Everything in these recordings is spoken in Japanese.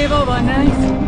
Llevo banais.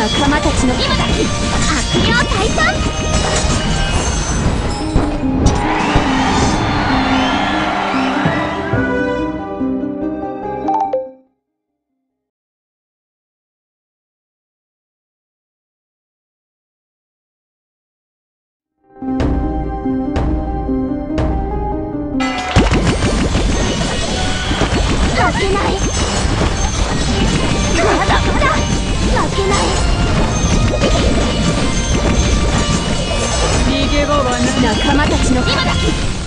仲間たちの今だ悪霊退散負けないまだまだ負けない。仲間たちの今だ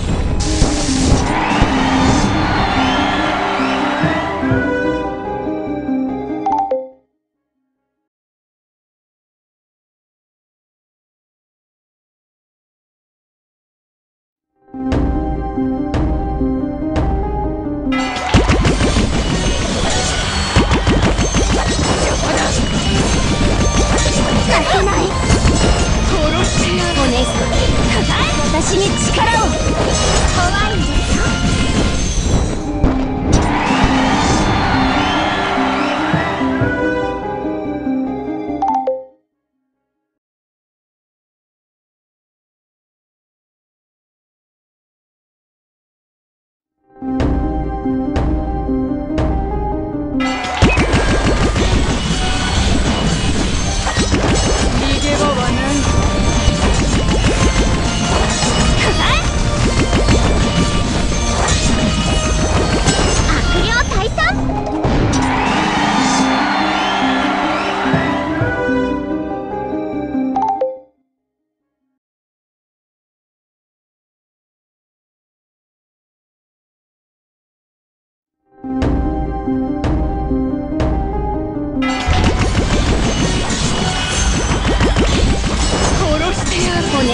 私に力を。怖いんです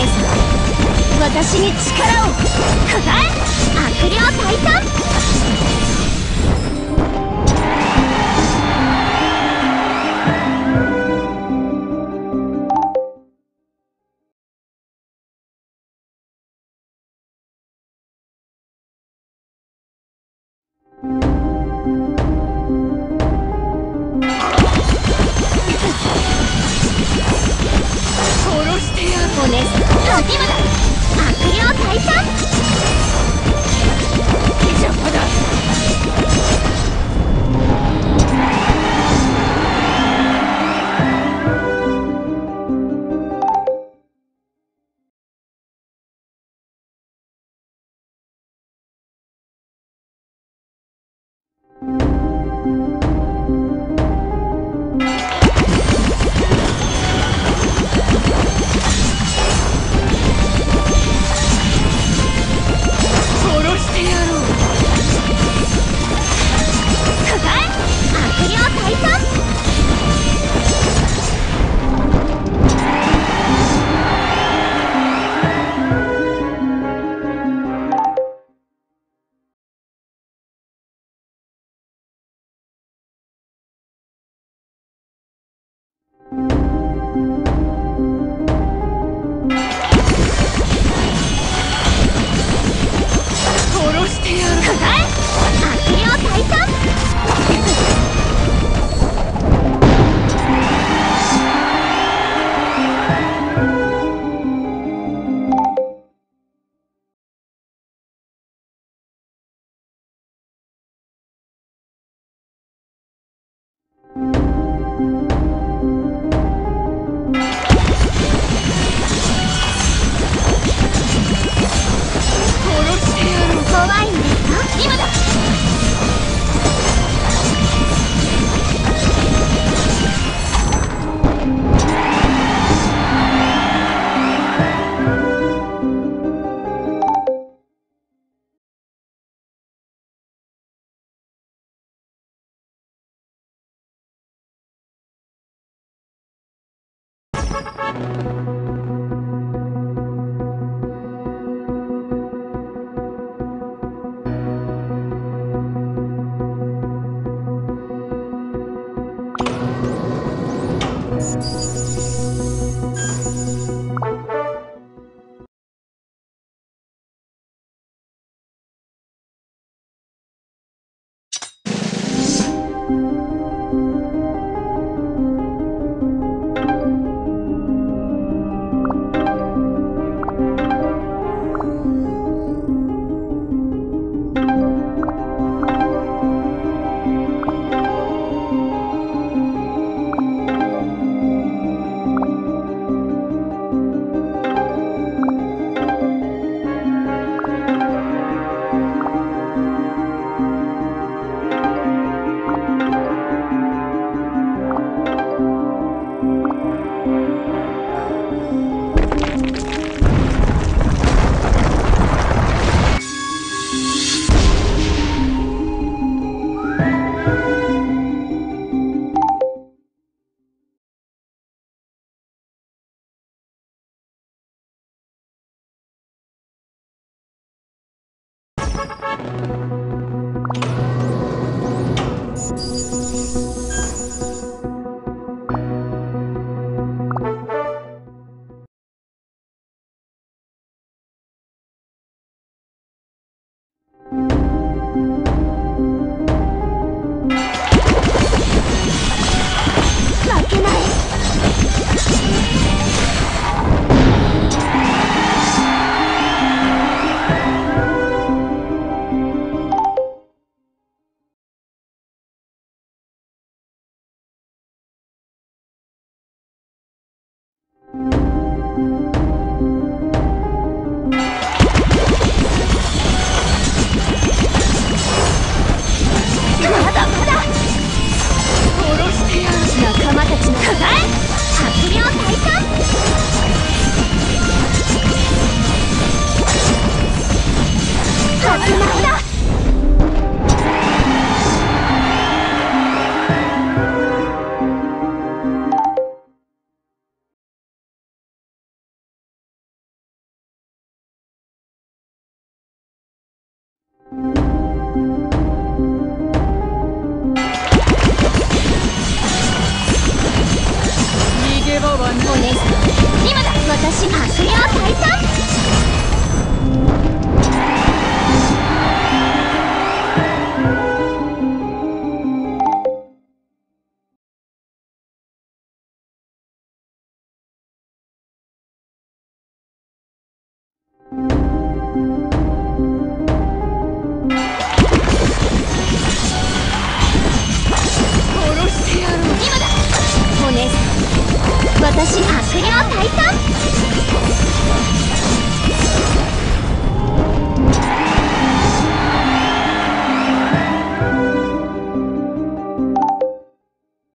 姉さん私に力を。悪霊退散？私悪霊解散私悪霊退散